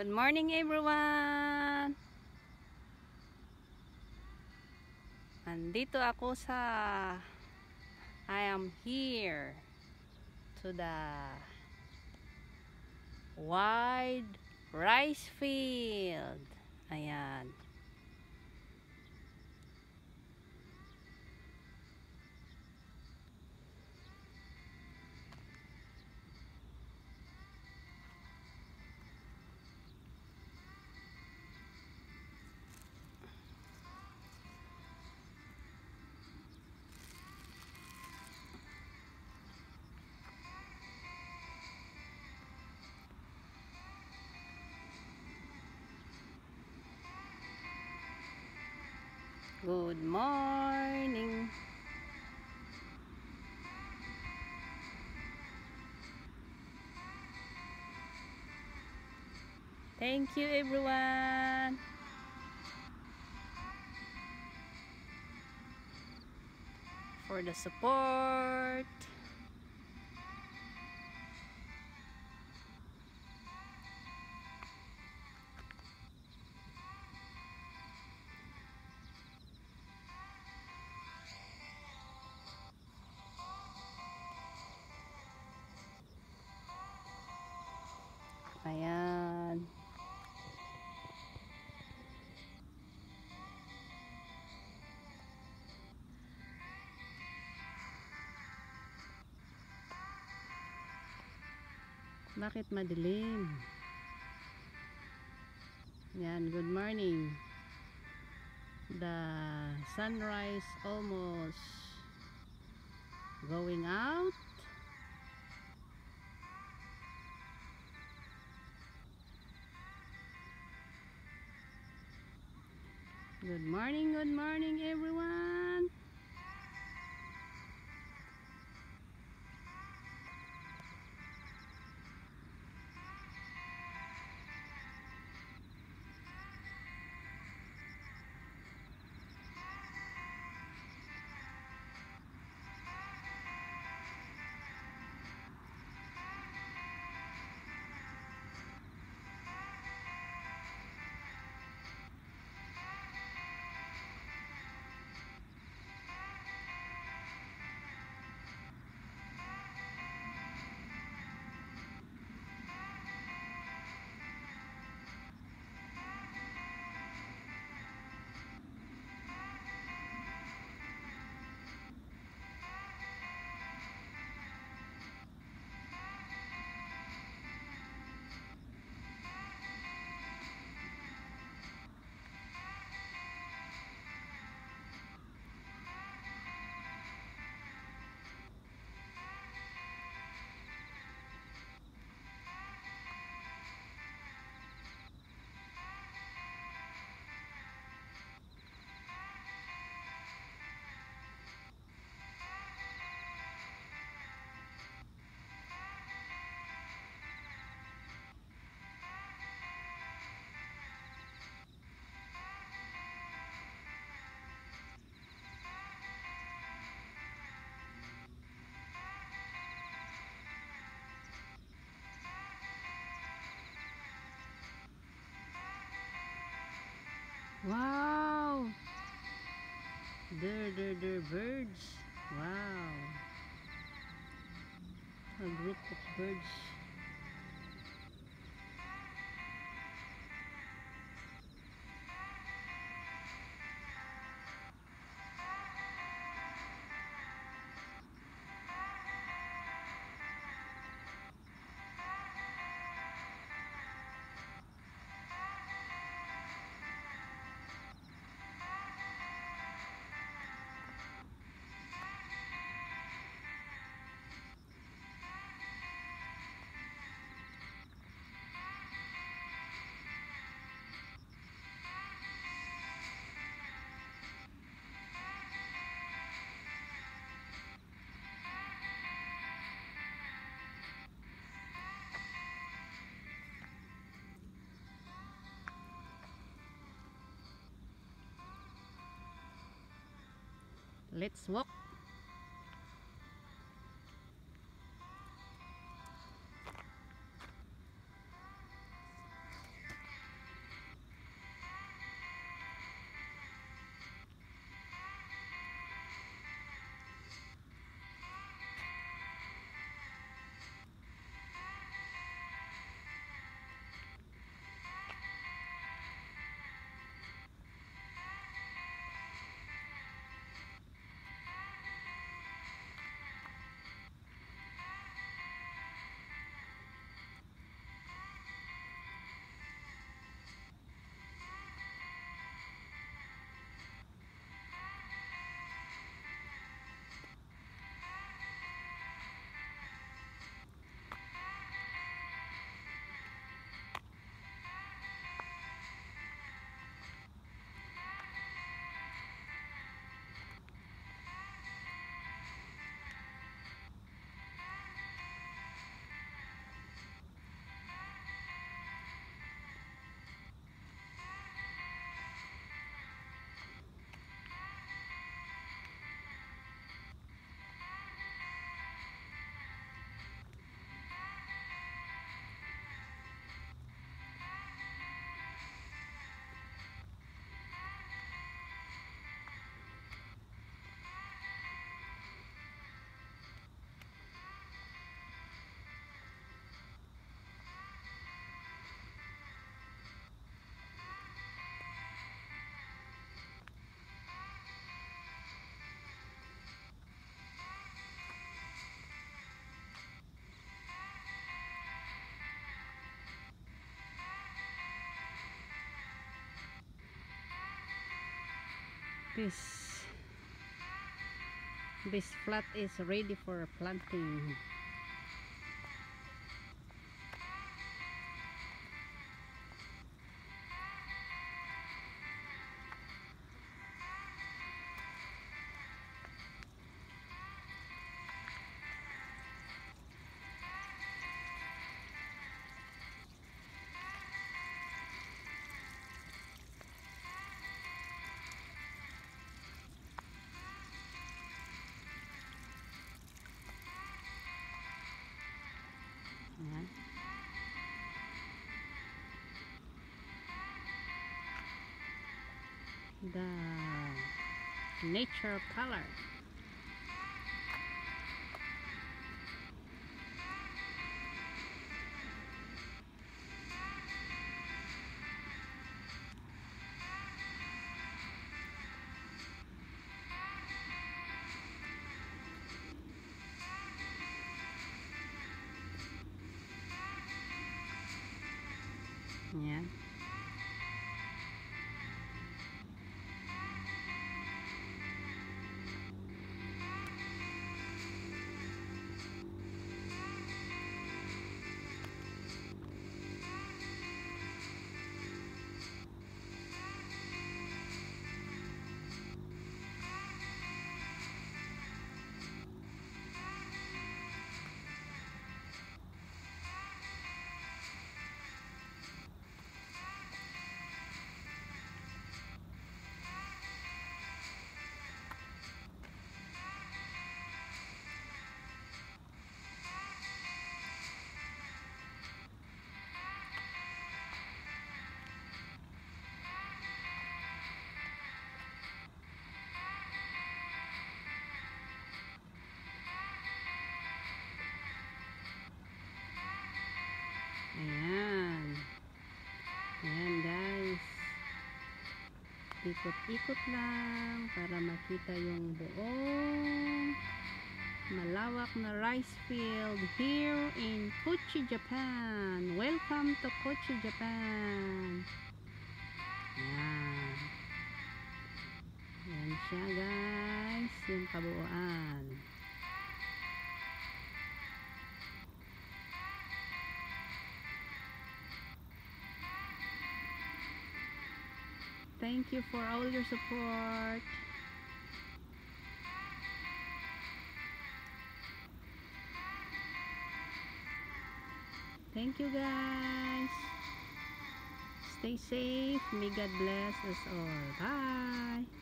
Good morning everyone! Andito ako sa I am here to the wide rice field. Good morning. Thank you everyone. For the support. Bakit madilim? Yan, good morning. The sunrise almost going out. Good morning, good morning everyone. Wow! There, there, there, birds. Wow! A group of birds. Let's walk. This this flat is ready for planting the nature color Ayan. Ikot-ikot lang para makita yung buong malawak na rice field here in Kochi, Japan. Welcome to Kochi, Japan. Ayan. Ayan siya guys. Yung kabuuan. Thank you for all your support. Thank you guys. Stay safe. May God bless us all. Bye.